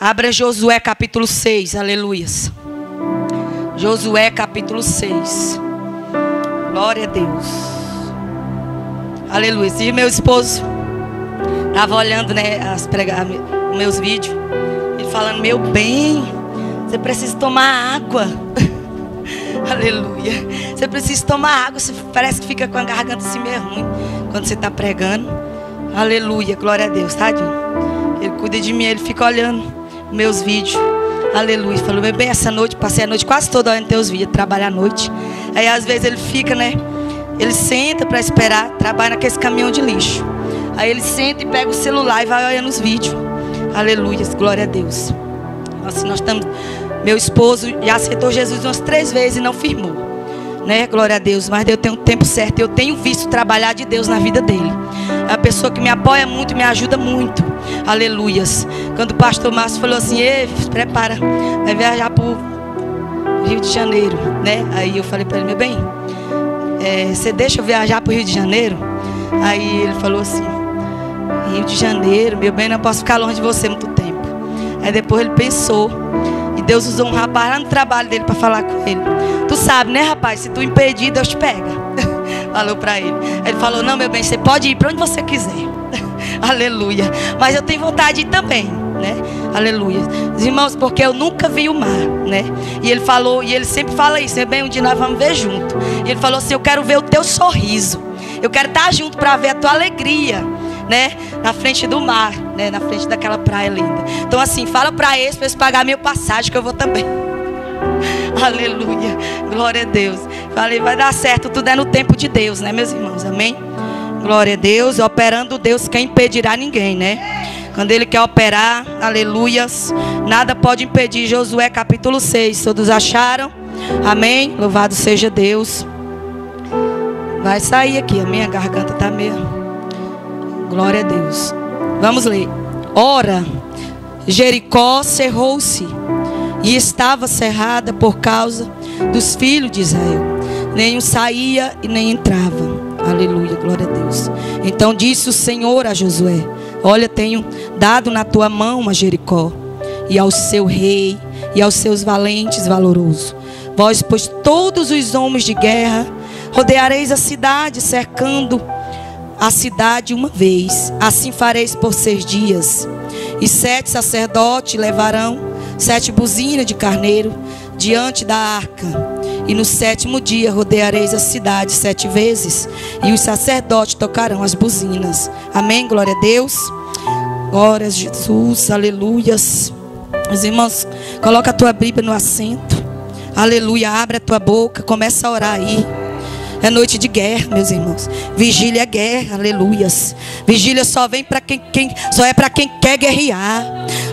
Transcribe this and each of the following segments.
Abra Josué capítulo 6, aleluias. Josué capítulo 6. Glória a Deus. Aleluia. E meu esposo estava olhando, né, as prega, meus vídeos. Ele falando, meu bem, você precisa tomar água. Aleluia. Você precisa tomar água. Você parece que fica com a garganta assim meio ruim quando você está pregando. Aleluia. Glória a Deus, tadinho. Ele cuida de mim, ele fica olhando meus vídeos. Aleluia. Falou, bebê, essa noite, passei a noite quase toda olhando teus vídeos, trabalho à noite. Aí às vezes ele fica, né? Ele senta para esperar, trabalha naquele caminhão de lixo. Aí ele senta e pega o celular e vai olhando os vídeos. Aleluia, glória a Deus. Assim, nós estamos. Meu esposo já aceitou Jesus umas três vezes e não firmou né? Glória a Deus. Mas eu tenho o tempo certo. Eu tenho visto trabalhar de Deus na vida dele. É a pessoa que me apoia muito, me ajuda muito. Aleluias. Quando o pastor Márcio falou assim: Ei, prepara, vai viajar para o Rio de Janeiro, né? Aí eu falei para ele: Meu bem, é, você deixa eu viajar para o Rio de Janeiro? Aí ele falou assim: Rio de Janeiro, meu bem, não posso ficar longe de você muito tempo. Aí depois ele pensou. Deus usou um rapaz lá no trabalho dele para falar com ele. Tu sabe, né, rapaz? Se tu impedir, Deus te pega. Falou para ele. Ele falou: Não, meu bem, você pode ir para onde você quiser. Aleluia. Mas eu tenho vontade de ir também, né? Aleluia. Irmãos, porque eu nunca vi o mar, né? E ele falou, e ele sempre fala isso, meu bem, um dia nós vamos ver junto. E ele falou assim: Eu quero ver o teu sorriso. Eu quero estar junto para ver a tua alegria, né? Na frente do mar, né? Na frente daquela praia linda. Então, assim, fala para eles, para eles pagar meu passagem, que eu vou também. Aleluia. Glória a Deus. Falei, vai dar certo, tudo é no tempo de Deus, né, meus irmãos? Amém? Glória a Deus. Operando Deus, quem impedirá ninguém, né? Quando ele quer operar, aleluias, nada pode impedir. Josué capítulo 6. Todos acharam? Amém? Louvado seja Deus. Vai sair aqui, a minha garganta está meio. Glória a Deus. Vamos ler. Ora, Jericó cerrou-se e estava cerrada por causa dos filhos de Israel. Nem saía e nem entrava. Aleluia, glória a Deus. Então disse o Senhor a Josué: Olha, tenho dado na tua mão a Jericó, e ao seu rei, e aos seus valentes valorosos. Vós, pois, todos os homens de guerra, rodeareis a cidade, cercando a cidade uma vez. Assim fareis por seis dias. E sete sacerdotes levarão sete buzinas de carneiro diante da arca. E no sétimo dia rodeareis a cidade sete vezes, e os sacerdotes tocarão as buzinas. Amém? Glória a Deus. Glória a Jesus, aleluias. Os irmãos, coloca a tua Bíblia no assento. Aleluia, abre a tua boca, começa a orar aí. É noite de guerra, meus irmãos. Vigília é guerra, aleluias. Vigília só vem para quem, quem, só é para quem quer guerrear.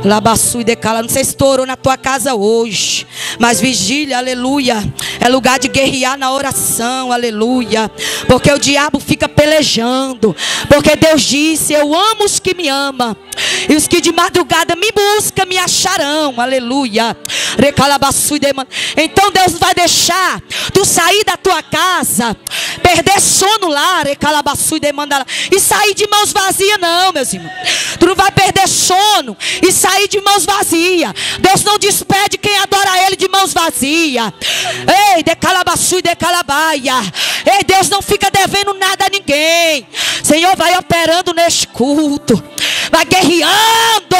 Labaçu e decala. Não sei se estourou na tua casa hoje. Mas vigília, aleluia. É lugar de guerrear na oração, aleluia. Porque o diabo fica pelejando. Porque Deus disse: Eu amo os que me amam. E os que de madrugada me buscam me acharão, aleluia. Então Deus vai deixar tu sair da tua casa, perder sono lá, e sair de mãos vazias, não, meus irmãos. Tu não vai perder sono e sair de mãos vazias. Deus não despede quem adora Ele de mãos vazias. Ei, de calabassu e de calabaia. Ei, Deus não fica devendo nada a ninguém. Senhor, vai operando neste culto. Vai guerreando.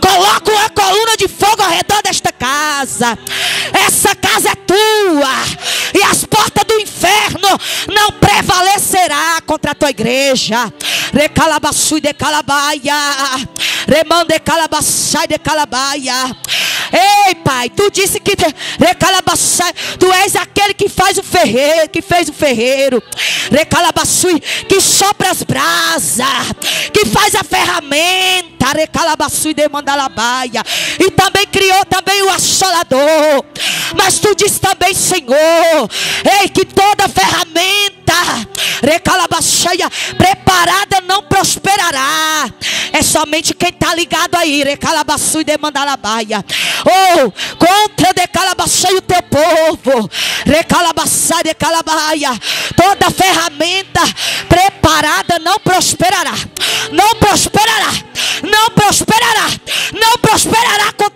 Coloca uma coluna de fogo ao redor desta casa. Essa casa é tua. E as portas do inferno não prevalecerá contra a tua igreja. Recalabassu de calabaia. Remande calabassai de calabaia. Ei, Pai, tu disse que tu és aquele que faz o ferreiro, que fez o ferreiro. Recalabassui, que sopra as brasas, que faz a ferramenta. E também criou também o assolador. Mas tu disse também, Senhor, ei, que toda ferramenta recalabacheia, preparada não prosperará. É somente quem está ligado aí, recalabaçu e demandalabaia. Oh, contra decalabacheia o teu povo, recalabaçai decalabaia. Toda ferramenta preparada não prosperará, não prosperará, não prosperará, não prosperará com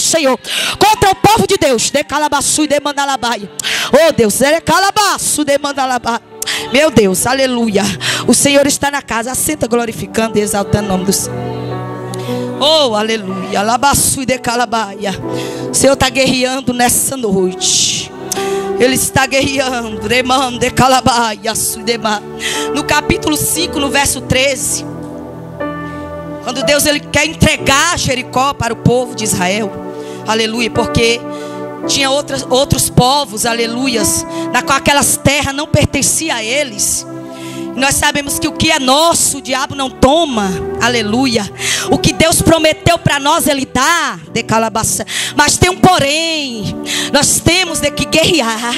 Senhor, contra o povo de Deus. De calabaçu e de mandalabaia. Oh Deus, é calabaço de mandalabaia. Meu Deus, aleluia. O Senhor está na casa. Assenta glorificando e exaltando o nome do Senhor. Oh, aleluia. Labaçu e de calabaia. O Senhor está guerreando nessa noite. Ele está guerreando. de No capítulo 5, no verso 13. Quando Deus ele quer entregar Jericó para o povo de Israel. Aleluia, porque tinha outras, outros povos, aleluias, na qual aquelas terras não pertenciam a eles. Nós sabemos que o que é nosso, o diabo não toma. Aleluia. O que Deus prometeu para nós, Ele dá. De calabaça. Mas tem um porém. Nós temos de que guerrear.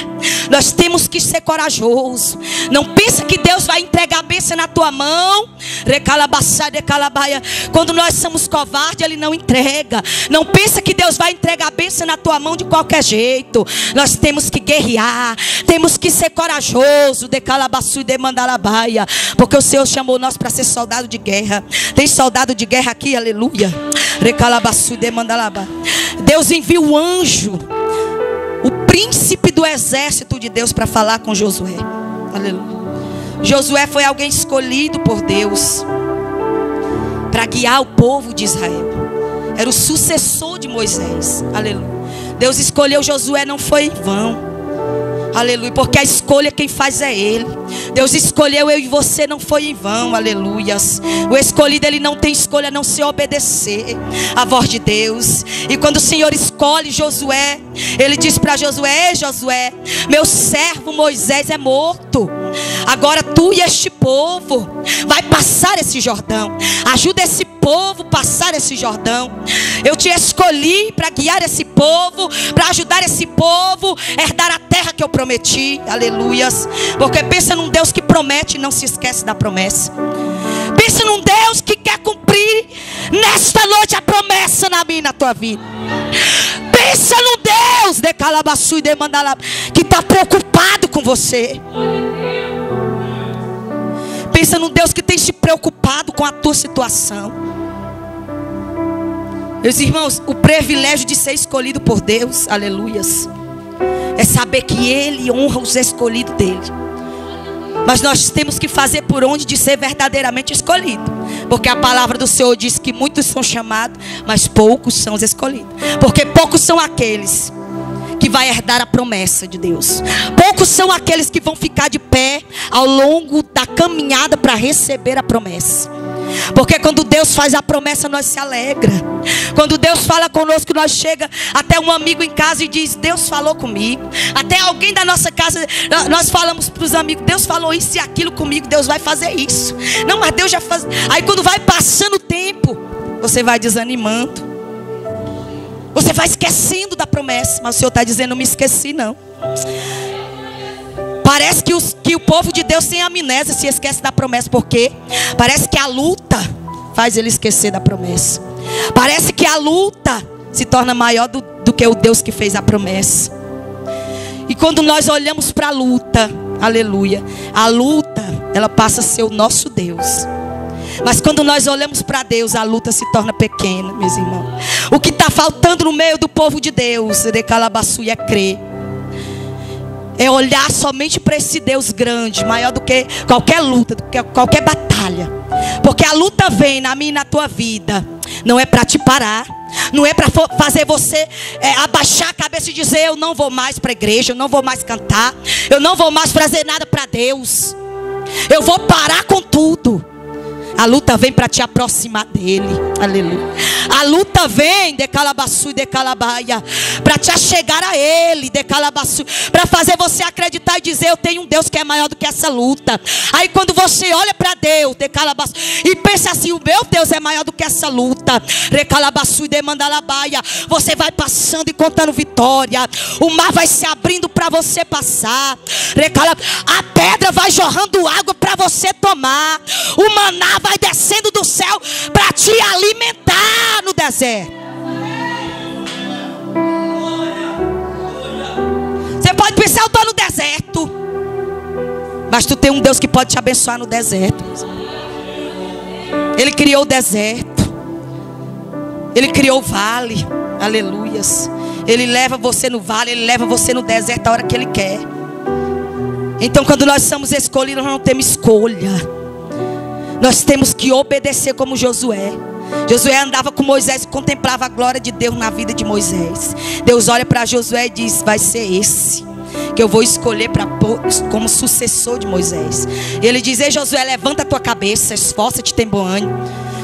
Nós temos que ser corajoso. Não pensa que Deus vai entregar a bênção na tua mão. Recalabaça, decalabaia. Quando nós somos covardes, Ele não entrega. Não pensa que Deus vai entregar a bênção na tua mão de qualquer jeito. Nós temos que guerrear. Temos que ser corajoso. Decalabaçu e demandalabaia porque o Senhor chamou nós para ser soldado de guerra. Tem soldado de guerra aqui, aleluia. Deus envia o anjo, o príncipe do exército de Deus para falar com Josué. Aleluia. Josué foi alguém escolhido por Deus para guiar o povo de Israel. Era o sucessor de Moisés. Aleluia. Deus escolheu Josué, não foi em vão. Aleluia. Porque a escolha quem faz é Ele. Deus escolheu eu e você, não foi em vão. Aleluias. O escolhido, ele não tem escolha a não se obedecer à voz de Deus. E quando o Senhor escolhe Josué, ele diz para Josué: Josué, meu servo Moisés é morto. Agora tu e este povo vai passar esse Jordão. Ajuda esse povo passar esse Jordão. Eu te escolhi para guiar esse povo, para ajudar esse povo a herdar a terra que eu prometi. Aleluias. Porque pensa num Deus que promete e não se esquece da promessa. Pensa num Deus que quer cumprir nesta noite a promessa na minha na tua vida. Pensa num de calabaçu e de mandalab que está preocupado com você. Pensa num Deus que tem se preocupado com a tua situação. Meus irmãos, o privilégio de ser escolhido por Deus, aleluias, é saber que Ele honra os escolhidos dele. Mas nós temos que fazer por onde de ser verdadeiramente escolhido. Porque a palavra do Senhor diz que muitos são chamados, mas poucos são os escolhidos. Porque poucos são aqueles que vai herdar a promessa de Deus. Poucos são aqueles que vão ficar de pé ao longo da caminhada para receber a promessa. Porque quando Deus faz a promessa, nós se alegra. Quando Deus fala conosco, nós chega até um amigo em casa e diz: Deus falou comigo. Até alguém da nossa casa, nós falamos para os amigos: Deus falou isso e aquilo comigo, Deus vai fazer isso. Não, mas Deus já faz. Aí quando vai passando o tempo, você vai desanimando. Você vai esquecendo da promessa, mas o Senhor está dizendo: Não me esqueci, não. Parece que, os, que o povo de Deus tem amnésia, se esquece da promessa, porque parece que a luta faz ele esquecer da promessa. Parece que a luta se torna maior do, do que o Deus que fez a promessa. E quando nós olhamos para a luta, aleluia, a luta, ela passa a ser o nosso Deus. Mas quando nós olhamos para Deus, a luta se torna pequena, meus irmãos. O que está faltando no meio do povo de Deus, de Calabaçu, é crer é olhar somente para esse Deus grande, maior do que qualquer luta, do que qualquer batalha. Porque a luta vem na minha e na tua vida, não é para te parar. Não é para fazer você é, abaixar a cabeça e dizer: Eu não vou mais para a igreja, eu não vou mais cantar, eu não vou mais fazer nada para Deus, eu vou parar com tudo. A luta vem para te aproximar dele. Aleluia. A luta vem de calabaçu e de calabaia para te achegar a ele, de calabaçu, para fazer você acreditar e dizer eu tenho um Deus que é maior do que essa luta. Aí quando você olha para Deus, de e pensa assim, o meu Deus é maior do que essa luta. Recalabaçu e de mandalabaia, você vai passando e contando vitória. O mar vai se abrindo para você passar. A pedra vai jorrando água para você tomar. O maná vai descendo do céu para te alimentar no deserto. Você pode pensar, eu estou no deserto. Mas tu tem um Deus que pode te abençoar no deserto. Ele criou o deserto. Ele criou o vale. Aleluias. Ele leva você no vale, ele leva você no deserto a hora que ele quer. Então, quando nós somos escolhidos, nós não temos escolha. Nós temos que obedecer como Josué. Josué andava com Moisés e contemplava a glória de Deus na vida de Moisés. Deus olha para Josué e diz: Vai ser esse que eu vou escolher para como sucessor de Moisés. E ele diz: Ei, Josué, levanta a tua cabeça, esforça-te, tem bom ânimo.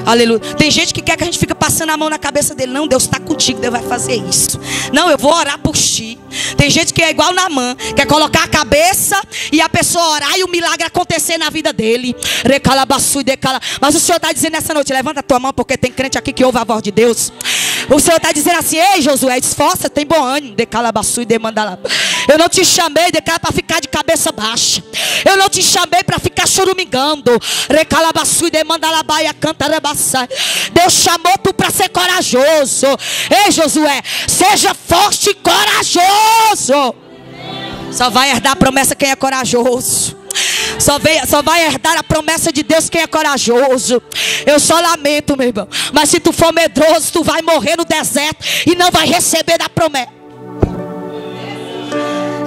Aleluia. Tem gente que quer que a gente fique passando a mão na cabeça dele. Não, Deus está contigo, Deus vai fazer isso. Não, eu vou orar por ti. Tem gente que é igual na mão, quer colocar a cabeça e a pessoa orar e o milagre acontecer na vida dele. Recalabaçu e decala. Mas o Senhor está dizendo nessa noite: levanta a tua mão, porque tem crente aqui que ouve a voz de Deus. O Senhor está dizendo assim: Ei, Josué, esforça, tem bom ânimo. Decalabaçu e demanda lá. Eu não te chamei, declara para ficar de cabeça baixa. Eu não te chamei para ficar chorumingando. Recalabaçu e canta, rebaçai. Deus chamou tu para ser corajoso. Ei, Josué, seja forte e corajoso. Só vai herdar a promessa quem é corajoso. Só, vem, só vai herdar a promessa de Deus quem é corajoso. Eu só lamento, meu irmão. Mas se tu for medroso, tu vai morrer no deserto e não vai receber da promessa.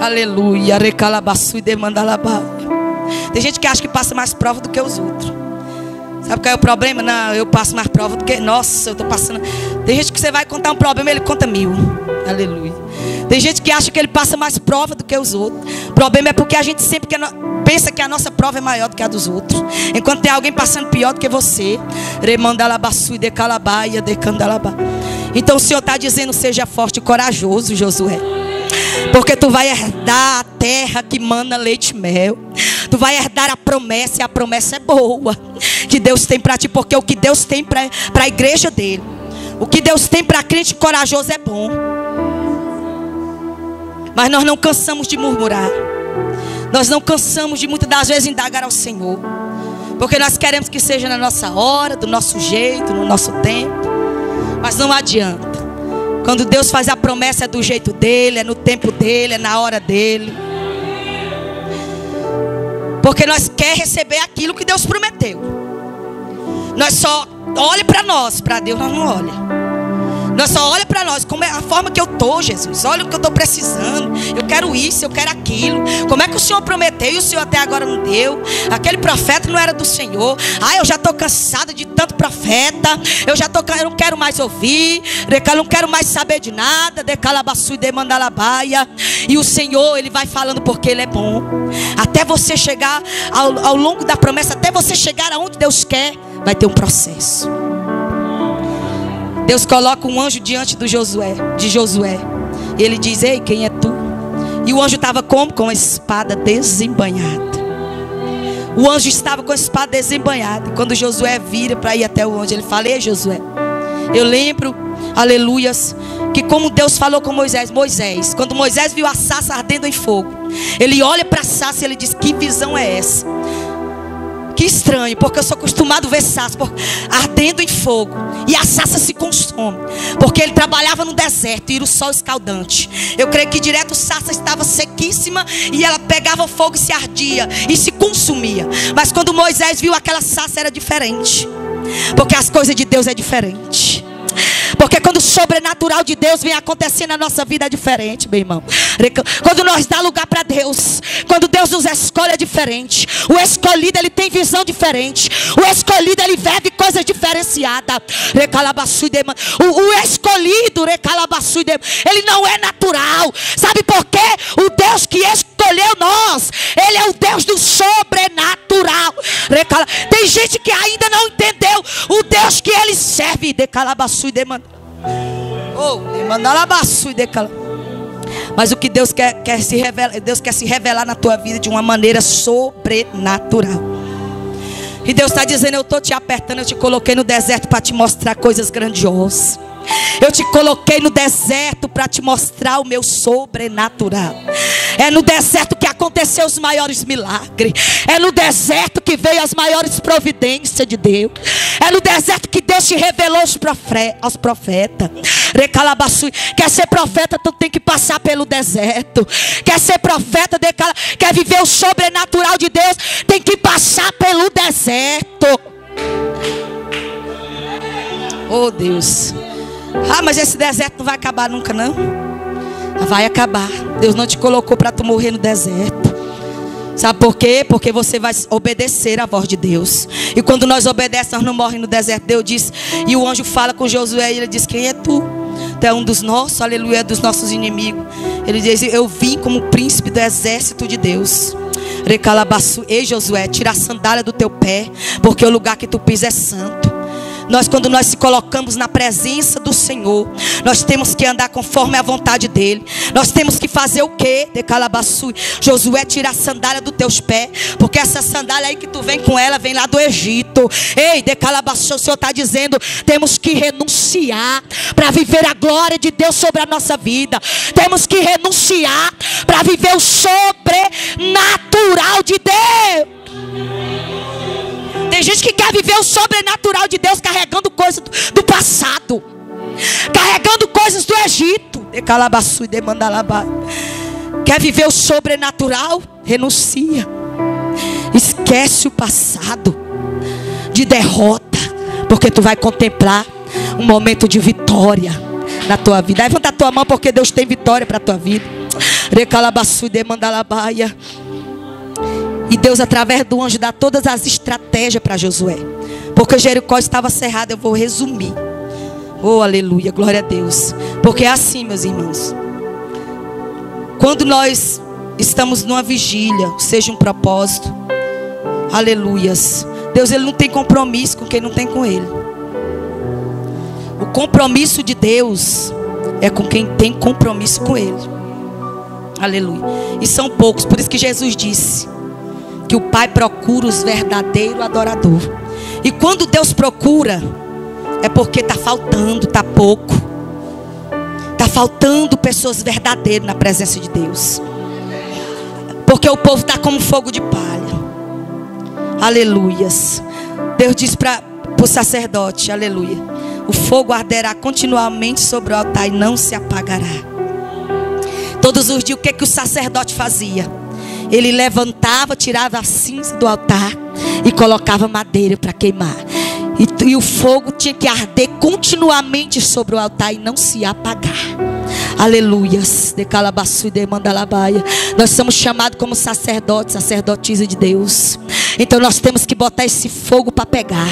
Aleluia. Recalabaçu e demandalabá. Tem gente que acha que passa mais prova do que os outros. Sabe qual é o problema? Não, eu passo mais prova do que. Nossa, eu estou passando. Tem gente que você vai contar um problema, ele conta mil. Aleluia. Tem gente que acha que ele passa mais prova do que os outros. O problema é porque a gente sempre quer, pensa que a nossa prova é maior do que a dos outros. Enquanto tem alguém passando pior do que você. Remandalabaçu e decalabaia, decandalabá. Então o Senhor está dizendo: seja forte e corajoso, Josué. Porque tu vai herdar a terra que manda leite e mel. Tu vai herdar a promessa e a promessa é boa. Que Deus tem para ti, porque o que Deus tem para a igreja dele. O que Deus tem para crente corajoso é bom. Mas nós não cansamos de murmurar. Nós não cansamos de muitas das vezes indagar ao Senhor. Porque nós queremos que seja na nossa hora, do nosso jeito, no nosso tempo. Mas não adianta. Quando Deus faz a promessa é do jeito dele, é no tempo dele, é na hora dele. Porque nós quer receber aquilo que Deus prometeu. Nós só olhe para nós, para Deus nós não olha. Nós só olha para nós, como é a forma que eu tô, Jesus. Olha o que eu estou precisando. Eu quero isso, eu quero aquilo. Como é que o Senhor prometeu e o Senhor até agora não deu? Aquele profeta não era do Senhor. Ah, eu já estou cansada de tanto profeta. Eu já tô, eu não quero mais ouvir. Eu não quero mais saber de nada. Decalabaçu e demandalabaia. E o Senhor, Ele vai falando porque Ele é bom. Até você chegar ao, ao longo da promessa, até você chegar aonde Deus quer, vai ter um processo. Deus coloca um anjo diante do Josué, de Josué. E ele diz: Ei, quem é tu? E o anjo estava como? Com a espada desembanhada. O anjo estava com a espada desembanhada. Quando Josué vira para ir até o anjo, ele fala: Ei, Josué. Eu lembro, aleluias, que como Deus falou com Moisés, Moisés, quando Moisés viu a sassa ardendo em fogo, ele olha para a sassa e ele diz: Que visão é essa? Que estranho, porque eu sou acostumado a ver sassa ardendo em fogo. E a sassa se consome. Porque ele trabalhava no deserto e era o sol escaldante. Eu creio que direto sassa estava sequíssima e ela pegava fogo e se ardia e se consumia. Mas quando Moisés viu aquela sassa era diferente. Porque as coisas de Deus é diferente. Porque quando o sobrenatural de Deus vem acontecer na nossa vida é diferente, meu irmão. Quando nós dá lugar para Deus, quando Deus nos escolhe é diferente. O escolhido ele tem visão diferente. O escolhido ele vive coisas diferenciadas. O, o escolhido, ele não é natural. Sabe por quê? O Deus que escolheu nós, ele é o Deus do sobrenatural. Tem gente que ainda não entendeu o Deus que ele serve. Decalabaçu e demanda. Mas o que Deus quer, quer se revelar, Deus quer se revelar na tua vida de uma maneira sobrenatural. E Deus está dizendo: Eu estou te apertando, eu te coloquei no deserto para te mostrar coisas grandiosas. Eu te coloquei no deserto para te mostrar o meu sobrenatural. É no deserto que aconteceu os maiores milagres. É no deserto que veio as maiores providências de Deus. É no deserto que Deus te revelou aos profetas. Quer ser profeta, tu tem que passar pelo deserto. Quer ser profeta, quer viver o sobrenatural de Deus, tem que passar pelo deserto. Oh Deus. Ah, mas esse deserto não vai acabar nunca, não. Vai acabar. Deus não te colocou para tu morrer no deserto. Sabe por quê? Porque você vai obedecer à voz de Deus. E quando nós obedecemos, nós não morremos no deserto. Deus diz, e o anjo fala com Josué, e ele diz: Quem é tu? Tu é um dos nossos, aleluia, dos nossos inimigos. Ele diz: Eu vim como príncipe do exército de Deus. Recalabaçu, ei Josué, tira a sandália do teu pé, porque o lugar que tu pisa é santo. Nós, quando nós se colocamos na presença do Senhor, nós temos que andar conforme a vontade dEle. Nós temos que fazer o que? De. Josué, tira a sandália dos teus pés. Porque essa sandália aí que tu vem com ela, vem lá do Egito. Ei, de o Senhor está dizendo: temos que renunciar para viver a glória de Deus sobre a nossa vida. Temos que renunciar para viver o sobrenatural de Deus. Gente que quer viver o sobrenatural de Deus carregando coisas do, do passado, carregando coisas do Egito. Decalabaçu e demandalabá. Quer viver o sobrenatural? Renuncia. Esquece o passado de derrota, porque tu vai contemplar um momento de vitória na tua vida. Levanta a tua mão porque Deus tem vitória para a tua vida. Recalabaçu e demandalabaia. Deus, através do anjo, dá todas as estratégias para Josué. Porque Jericó estava cerrado. Eu vou resumir. Oh, aleluia, glória a Deus. Porque é assim, meus irmãos. Quando nós estamos numa vigília, seja um propósito, aleluias. Deus, ele não tem compromisso com quem não tem com ele. O compromisso de Deus é com quem tem compromisso com ele. Aleluia. E são poucos, por isso que Jesus disse: que o Pai procura os verdadeiros adoradores. E quando Deus procura, é porque está faltando, está pouco. Está faltando pessoas verdadeiras na presença de Deus. Porque o povo está como fogo de palha. Aleluias. Deus diz para o sacerdote, aleluia. O fogo arderá continuamente sobre o altar e não se apagará. Todos os dias, o que, que o sacerdote fazia? Ele levantava, tirava a cinza do altar e colocava madeira para queimar. E, e, o fogo tinha que arder continuamente sobre o altar e não se apagar. Aleluias. De calabaçu e de mandalabaia. Nós somos chamados como sacerdotes, sacerdotisa de Deus. Então nós temos que botar esse fogo para pegar.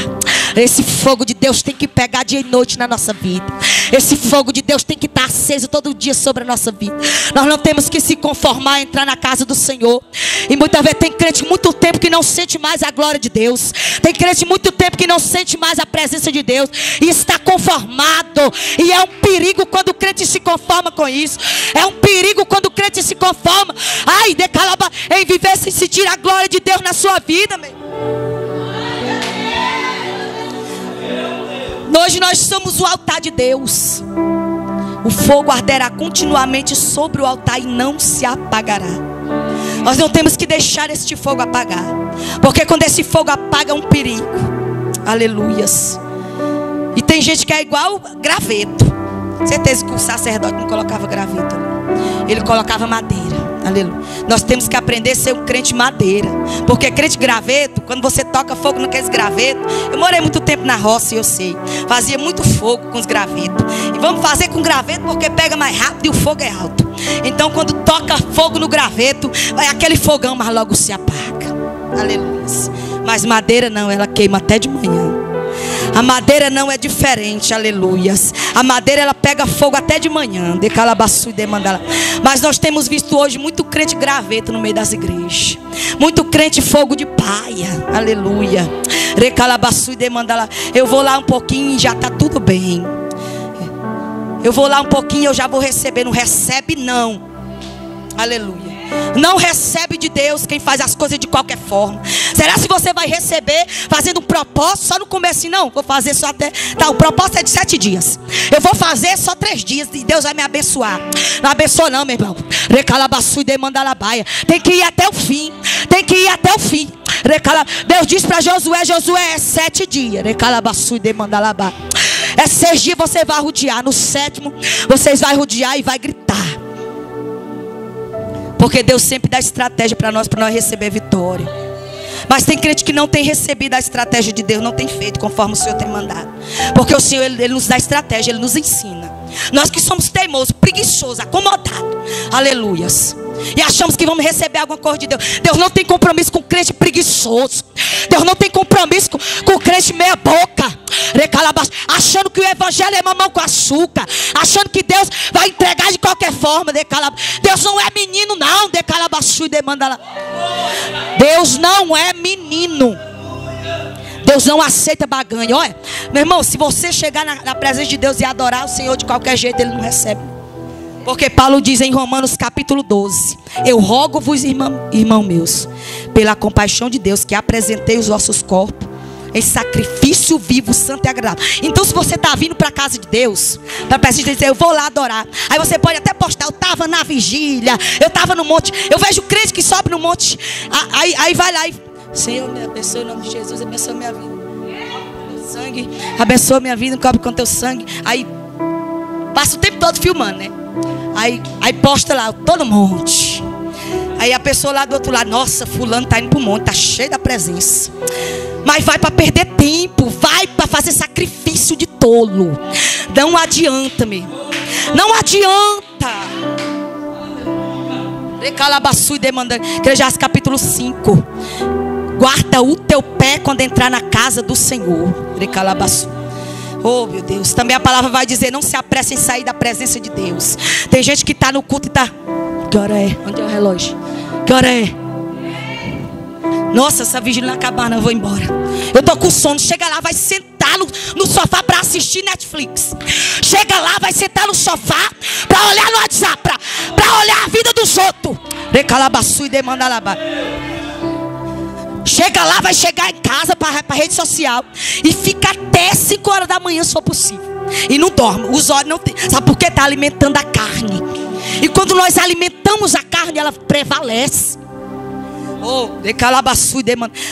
Esse fogo de Deus tem que pegar dia e noite na nossa vida. Esse fogo de Deus tem que estar aceso todo dia sobre a nossa vida. Nós não temos que se conformar a entrar na casa do Senhor. E muitas vezes tem crente muito tempo que não sente mais a glória de Deus. Tem crente muito tempo que não sente mais a presença de Deus. E está conformado. E é um perigo quando o crente se conforma com isso. É um perigo quando o crente se conforma. Ai, decalaba em viver sem sentir a glória de Deus na sua vida, meu. Hoje nós somos o altar de Deus. O fogo arderá continuamente sobre o altar e não se apagará. Nós não temos que deixar este fogo apagar. Porque quando esse fogo apaga é um perigo. Aleluias. E tem gente que é igual graveto. Certeza que o sacerdote não colocava graveto. Ele colocava madeira. Aleluia. Nós temos que aprender a ser um crente madeira. Porque crente graveto, quando você toca fogo naqueles gravetos. Eu morei muito tempo na roça e eu sei. Fazia muito fogo com os gravetos. E vamos fazer com graveto porque pega mais rápido e o fogo é alto. Então quando toca fogo no graveto, vai aquele fogão, mas logo se apaga. Aleluia. Mas madeira não, ela queima até de manhã. A madeira não é diferente, aleluias. A madeira ela pega fogo até de manhã, de e de mandala. Mas nós temos visto hoje muito crente graveto no meio das igrejas. Muito crente fogo de paia, aleluia. Recalabaçu e de mandala. Eu vou lá um pouquinho e já está tudo bem. Eu vou lá um pouquinho, eu já vou receber. Não recebe, não. Aleluia. Não recebe de Deus quem faz as coisas de qualquer forma. Será se você vai receber fazendo um propósito só no começo? Não, vou fazer só até. Tá, o propósito é de sete dias. Eu vou fazer só três dias e Deus vai me abençoar. Não abençoa, não, meu irmão. Recalabaçu e demandalabaia. Tem que ir até o fim. Tem que ir até o fim. Deus disse para Josué: Josué, é sete dias. Recalabaçu e demandalabaia. É seis dias você vai rodear. No sétimo, vocês vão rodear e vai gritar. Porque Deus sempre dá estratégia para nós, para nós receber vitória. Mas tem crente que não tem recebido a estratégia de Deus, não tem feito conforme o Senhor tem mandado. Porque o Senhor, Ele, ele nos dá estratégia, Ele nos ensina. Nós que somos teimosos, preguiçosos, acomodados. Aleluias. E achamos que vamos receber alguma coisa de Deus. Deus não tem compromisso com crente preguiçoso. Deus não tem compromisso com, com crente meia boca. Achando que o evangelho é mamão com açúcar. Achando que Deus vai entregar de qualquer forma. Deus não é menino, não. E demanda. Deus não é menino. Deus não aceita baganha. Olha, meu irmão, se você chegar na, na presença de Deus e adorar o Senhor de qualquer jeito, Ele não recebe. Porque Paulo diz em Romanos capítulo 12: Eu rogo-vos, irmão, irmão meus, pela compaixão de Deus, que apresentei os vossos corpos em sacrifício vivo, santo e agradável. Então, se você está vindo para a casa de Deus, para a presença de Deus, eu vou lá adorar. Aí você pode até postar, eu estava na vigília, eu estava no monte. Eu vejo crente que sobe no monte. Aí, aí vai lá e. Senhor, me abençoe em nome de Jesus, abençoe minha vida. Sangue, abençoa minha vida, cobre com teu sangue. Aí passa o tempo todo filmando, né? Aí, aí posta lá, todo monte. Aí a pessoa lá do outro lado, nossa, fulano tá indo pro monte, tá cheio da presença. Mas vai para perder tempo, vai para fazer sacrifício de tolo. Não adianta, meu. Não adianta. Recalabaçu e demandando. Eclesiastes capítulo 5. Guarda o teu pé quando entrar na casa do Senhor. Recalabaçu. Oh, meu Deus. Também a palavra vai dizer: não se apresse em sair da presença de Deus. Tem gente que está no culto e está. Que hora é? Onde é o relógio? Que hora é? Nossa, essa vigília não acabar, não, eu vou embora. Eu tô com sono. Chega lá, vai sentar no, no sofá para assistir Netflix. Chega lá, vai sentar no sofá para olhar no WhatsApp, para olhar a vida dos outros. Recalabaçu e demanda lavar. Chega lá, vai chegar em casa para a rede social e fica até 5 horas da manhã, se for possível. E não dorme, os olhos não tem. Sabe por quê? Está alimentando a carne. E quando nós alimentamos a carne, ela prevalece. Oh,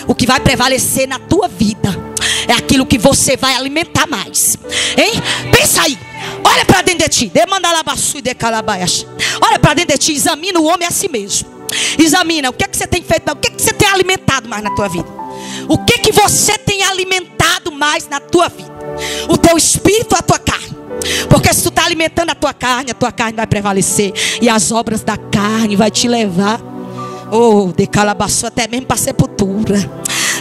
o que vai prevalecer na tua vida é aquilo que você vai alimentar mais. Hein? Pensa aí. Olha para dentro de ti. Demanda labaçu e decalabaias. Olha para dentro de ti. Examina o homem a si mesmo. Examina o que é que você tem feito, o que é que você tem alimentado mais na tua vida. O que é que você tem alimentado mais na tua vida? O teu espírito, a tua carne. Porque se tu está alimentando a tua carne, a tua carne vai prevalecer. E as obras da carne vai te levar. Oh, de calabaçu até mesmo para sepultura.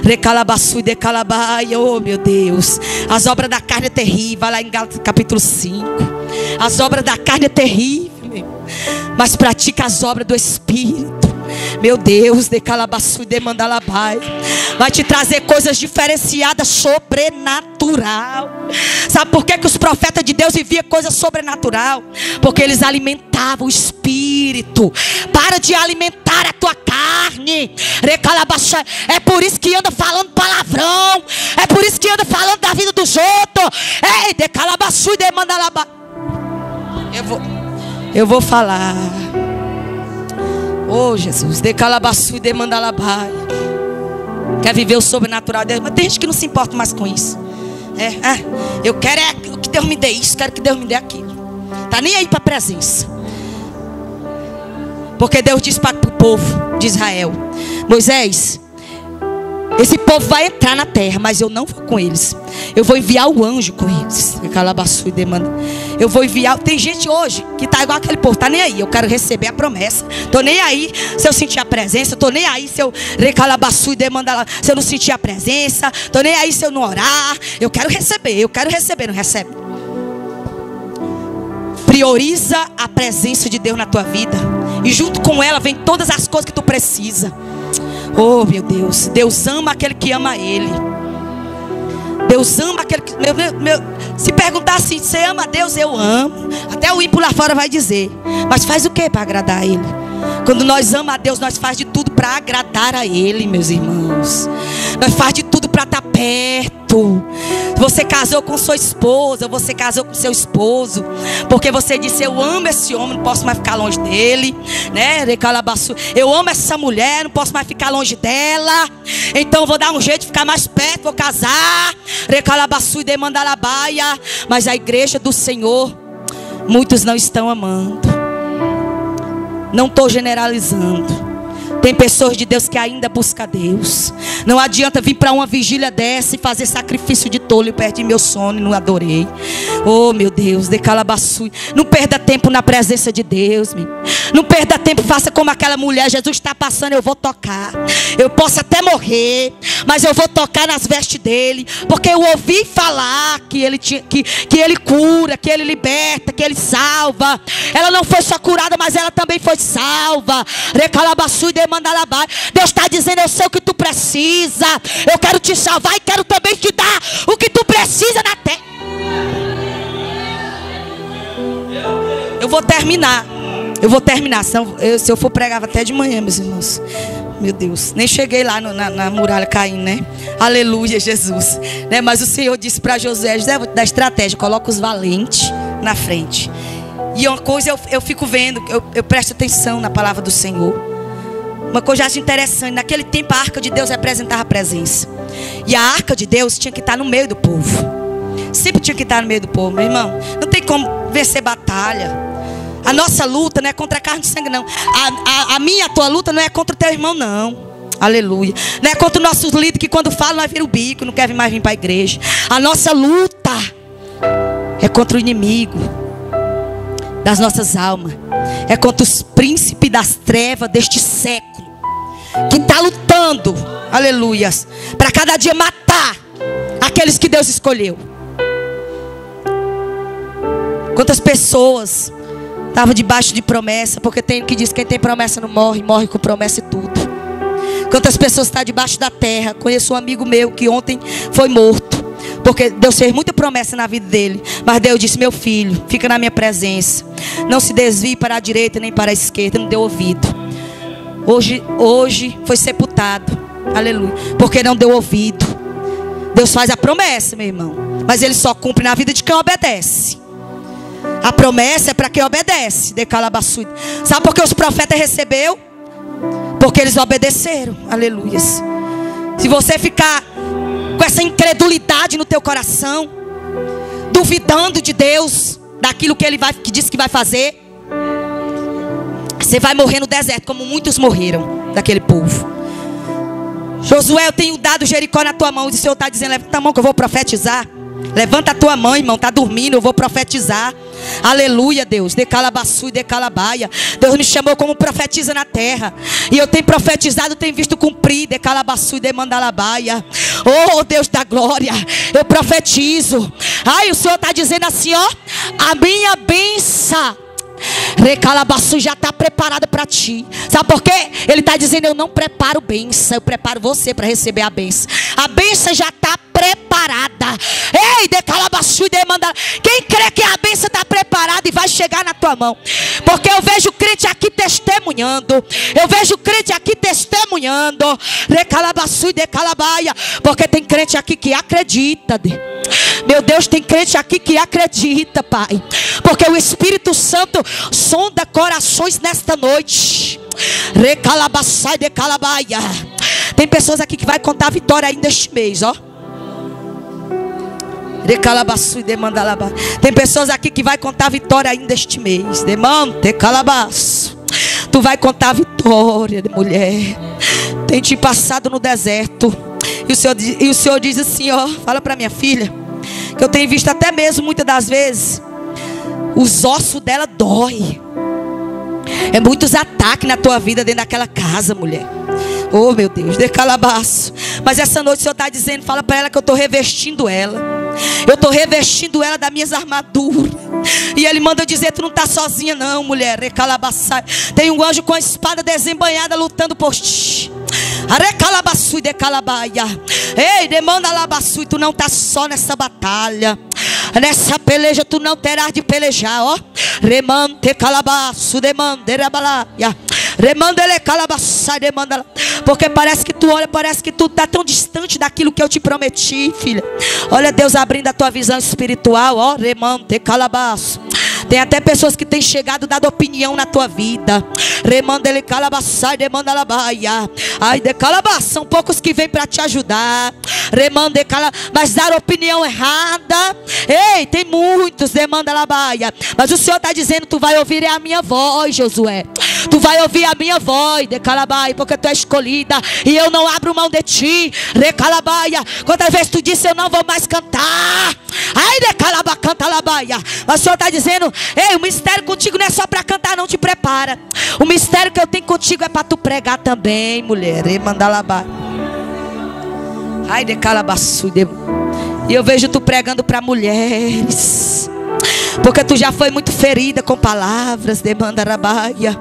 Recalabaçu e decalabai, oh meu Deus. As obras da carne é terrível. Lá em Gálatas capítulo 5. As obras da carne é terrível. Mas pratica as obras do Espírito. Meu Deus, de calabaçu e de mandalabai. Vai te trazer coisas diferenciadas, sobrenatural. Sabe por que, que os profetas de Deus viviam coisa sobrenatural? Porque eles alimentavam o espírito. Para de alimentar a tua carne. É por isso que anda falando palavrão. É por isso que anda falando da vida dos outros. Ei, de calabaçu e de mandalabai. Eu vou, eu vou falar. Oh Jesus, de calabaçu e de mandalabai. Quer viver o sobrenatural de Deus, mas tem gente que não se importa mais com isso. É, é, eu quero é que Deus me dê isso, quero que Deus me dê aquilo. Tá nem aí para a presença. Porque Deus disse para o povo de Israel: Moisés, esse povo vai entrar na terra, mas eu não vou com eles. Eu vou enviar o anjo com eles. Calabaçu e demanda. Eu vou enviar. Tem gente hoje que está igual aquele povo, tá nem aí. Eu quero receber a promessa. Tô nem aí se eu sentir a presença. Tô nem aí se eu recalabaçu e demanda se eu não sentir a presença. Tô nem aí se eu não orar. Eu quero receber. Eu quero receber, não recebe. Prioriza a presença de Deus na tua vida. E junto com ela vem todas as coisas que tu precisa. Oh, meu Deus. Deus ama aquele que ama Ele. Deus ama aquele que. Meu, meu, meu, se perguntar assim, você ama Deus? Eu amo. Até o ímpio lá fora vai dizer. Mas faz o que para agradar a Ele? Quando nós amamos a Deus, nós faz de tudo para agradar a Ele, meus irmãos. Nós faz de tudo para estar tá perto. Você casou com sua esposa, você casou com seu esposo, porque você disse: Eu amo esse homem, não posso mais ficar longe dele, né? Eu amo essa mulher, não posso mais ficar longe dela. Então vou dar um jeito de ficar mais perto, vou casar. Recalabaçu e demandalabaia. Mas a igreja do Senhor, muitos não estão amando. Não estou generalizando. Tem pessoas de Deus que ainda buscam Deus. Não adianta vir para uma vigília dessa e fazer sacrifício de tolo. Eu perdi meu sono e não adorei. Oh, meu Deus, de calabaçu. Não perda tempo na presença de Deus. Não perda tempo, faça como aquela mulher. Jesus está passando, eu vou tocar. Eu posso até morrer, mas eu vou tocar nas vestes dele. Porque eu ouvi falar que ele, tinha, que, que ele cura, que ele liberta, que ele salva. Ela não foi só curada, mas ela também foi salva. Recalabaçu e demandalabai. Deus está dizendo: Eu sei o que tu precisa. Eu quero te salvar e quero também te dar o que tu precisa na terra. Eu vou terminar. Eu vou terminar. Se eu, se eu for pregar até de manhã, meus irmãos. Meu Deus, nem cheguei lá no, na, na, muralha caindo, né? Aleluia, Jesus. Né? Mas o Senhor disse para Josué: José, da estratégia, coloca os valentes na frente. E uma coisa eu, eu fico vendo, eu, eu presto atenção na palavra do Senhor. Uma coisa interessante, naquele tempo a arca de Deus representava a presença. E a arca de Deus tinha que estar no meio do povo. Sempre tinha que estar no meio do povo, meu irmão. Não tem como vencer batalha. A nossa luta não é contra a carne e sangue, não. A, a, a minha, a tua luta não é contra o teu irmão, não. Aleluia. Não é contra os nossos líderes que quando falam nós vira o bico, não quer mais vir para a igreja. A nossa luta é contra o inimigo das nossas almas. É contra os príncipes das trevas deste século. Que está lutando, aleluias, para cada dia matar aqueles que Deus escolheu. Quantas pessoas estavam debaixo de promessa, porque tem que diz quem tem promessa não morre, morre com promessa e tudo. Quantas pessoas estão debaixo da terra? Conheço um amigo meu que ontem foi morto. Porque Deus fez muita promessa na vida dele. Mas Deus disse: Meu filho, fica na minha presença. Não se desvie para a direita nem para a esquerda. Não deu ouvido. Hoje, hoje foi sepultado. Aleluia. Porque não deu ouvido. Deus faz a promessa, meu irmão. Mas ele só cumpre na vida de quem obedece. A promessa é para quem obedece. De calabassu. Sabe por que os profetas recebeu? Porque eles obedeceram. Aleluia. Se você ficar com essa incredulidade no teu coração, duvidando de Deus, daquilo que Ele vai, que disse que vai fazer, você vai morrer no deserto, como muitos morreram daquele povo. Josué, eu tenho dado Jericó na tua mão. E o Senhor está dizendo: levanta a mão que eu vou profetizar. Levanta a tua mão, irmão. Está dormindo, eu vou profetizar. Aleluia, Deus. De calabaçu e de calabaia. Deus me chamou como profetiza na terra. E eu tenho profetizado, tenho visto cumprir. De calabaçu e de mandalabaia. Oh, Deus da glória. Eu profetizo. Ai, o Senhor está dizendo assim, ó. A minha benção. Recalabaçu já está preparada para ti. Sabe por quê? Ele está dizendo: Eu não preparo bênção, eu preparo você para receber a bênção. A bênção já está preparada. Ei, de calabaçu e demanda. Quem crê que a bênção está preparada e vai chegar na tua mão? Porque eu vejo crente aqui testemunhando. Eu vejo crente aqui testemunhando. E. Porque tem crente aqui que acredita. Meu Deus, tem crente aqui que acredita, Pai. Porque o Espírito Santo sonda corações nesta noite. De. Tem pessoas aqui que vai contar a vitória ainda este mês, ó. E. Tem pessoas aqui que vai contar a vitória ainda este mês. Demante calabaço. Tu vai contar a vitória, mulher. Tem te passado no deserto. E o Senhor, e o Senhor diz assim, ó, fala para minha filha, que eu tenho visto até mesmo muitas das vezes os ossos dela dói. É muitos ataques na tua vida dentro daquela casa, mulher. Oh, meu Deus, de calabaço. Mas essa noite o Senhor está dizendo, fala para ela que eu estou revestindo ela. Eu estou revestindo ela das minhas armaduras. E ele manda dizer: Tu não está sozinha, não, mulher. Recalabaçai. Tem um anjo com a espada desembanhada lutando por ti. Arecalabaçu e decalabaia. Ei, demanda labaçu. E tu não está só nessa batalha. Nessa peleja tu não terás de pelejar, ó. Remante calabaço, demanda calabaçai, demanda. Porque parece que tu olha, parece que tu está tão distante daquilo que eu te prometi, filha. Olha Deus abrindo a tua visão espiritual, ó. Remante calabaço. Tem até pessoas que têm chegado dado opinião na tua vida. Remanda ele calabaçai, demanda. Ai, de calabá, são poucos que vêm para te ajudar. Remanda cala, mas dar opinião errada. Ei, tem muitos, demanda labaia. Mas o Senhor está dizendo: tu vai ouvir a minha voz, Josué. Tu vai ouvir a minha voz, de calabai, porque tu é escolhida e eu não abro mão de ti. Recalabaia. Quantas vezes tu disse eu não vou mais cantar? Ai, de calaba, canta labaia. Mas o Senhor está dizendo: Ei, o mistério contigo não é só para cantar, não te prepara. O mistério que eu tenho contigo é para tu pregar também, mulher. E mandar labar. Ai, de calabaçu. E eu vejo tu pregando para mulheres. Porque tu já foi muito ferida com palavras de mandarabaia.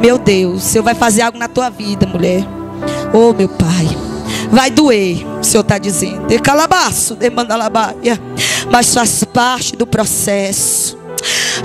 Meu Deus, o Senhor vai fazer algo na tua vida, mulher. Oh, meu Pai. Vai doer, o Senhor está dizendo. De calabaço, de mandalabaia. Mas faz parte do processo.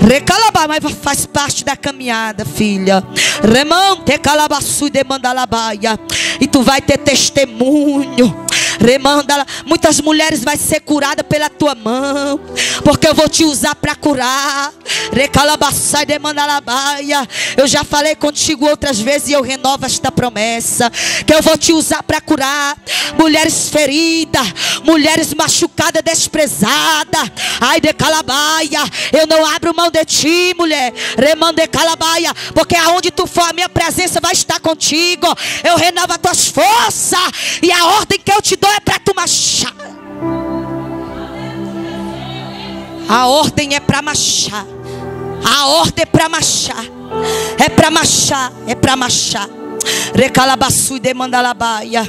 Recalabá, mas faz parte da caminhada, filha. Remante calabaçu de mandalabaia. E tu vai ter testemunho. Remanda, muitas mulheres vai ser curada pela tua mão, porque eu vou te usar para curar. Recalabaçai demandalabaia. Eu já falei contigo outras vezes e eu renovo esta promessa que eu vou te usar para curar mulheres feridas, mulheres machucadas, desprezadas. Ai de calabaia, eu não abro mão de ti, mulher. Remande calabaia, porque aonde tu for a minha presença vai estar contigo. Eu renovo as tuas forças e a ordem que eu te dou é para tu marchar. A ordem é para marchar. A ordem é para marchar. É para marchar. É para marchar. Recalabaçu e demandalabaia.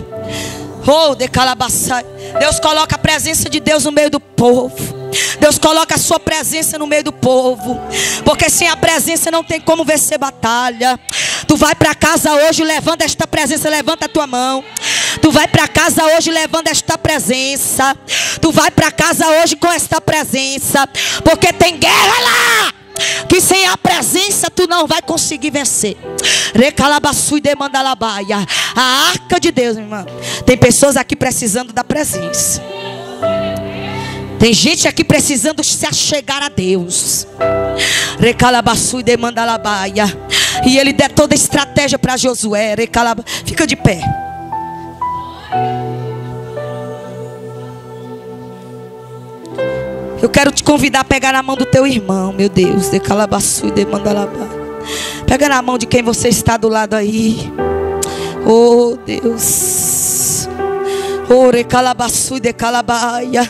Oh, decalabaçai. Deus coloca a presença de Deus no meio do povo. Deus coloca a sua presença no meio do povo. Porque sem a presença não tem como vencer batalha. Tu vai para casa hoje levando esta presença, levanta a tua mão. Tu vai para casa hoje levando esta presença. Tu vai para casa hoje com esta presença. Porque tem guerra lá. Que sem a presença tu não vai conseguir vencer. Recalabaçu e demandalabaia. A arca de Deus, irmã. Tem pessoas aqui precisando da presença. Tem gente aqui precisando se achegar a Deus. Recalabaçu e demandalabaia. E ele der toda a estratégia para Josué. Recalaba... Fica de pé. Eu quero te convidar a pegar na mão do teu irmão, meu Deus. De calabaçu e de mandalabá. Pega na mão de quem você está do lado aí. Oh, Deus. Recalabaçu e de calabaia.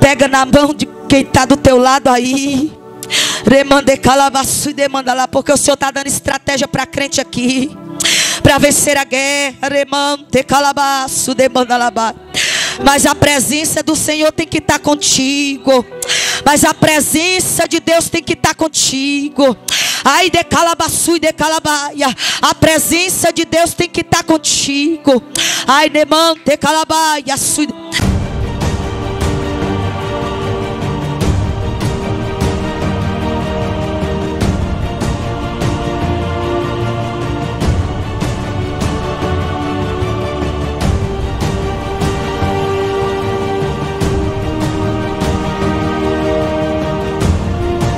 Pega na mão de quem está do teu lado aí. Remande calabaçu e demanda lá, porque o Senhor está dando estratégia para crente aqui. Para vencer a guerra. Mas a presença do Senhor tem que estar contigo. Mas a presença de Deus tem que estar contigo. Ai, de calabaçu e de calabaia. A presença de Deus tem que estar contigo. Ai, nemante calabaia.